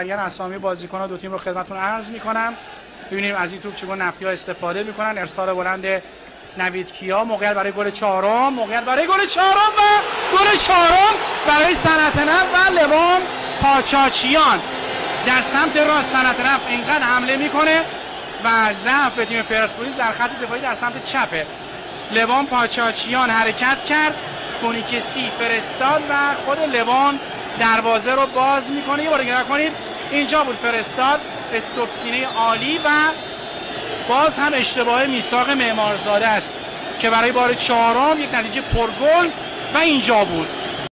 سریعا اسامی بازیکن‌ها دو تیم رو خدمتتون عرض می‌کنم. ببینیم از این توپ چگونه نفتی ها استفاده می‌کنن. ارسال بلند نوید کیا. موقعیت برای گل چهارم. موقعیت برای گل چهارم و گل چهارم برای صنعت و لوان پاچاجیان. در سمت راست صنعت نفت اینقدر حمله می‌کنه و ضعف به تیم پرسپولیس در خط دفاعی در سمت چپه لوان پاچاجیان حرکت کرد. فونیکسی فرستاد و خود لوان دروازه رو باز می‌کنه یه بار نگاه کنید اینجا بود فرستاد استوپسینه عالی و باز هم اشتباه میساق معمارزاده است که برای بار چهارم یک نتیجه پرگل و اینجا بود.